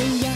see.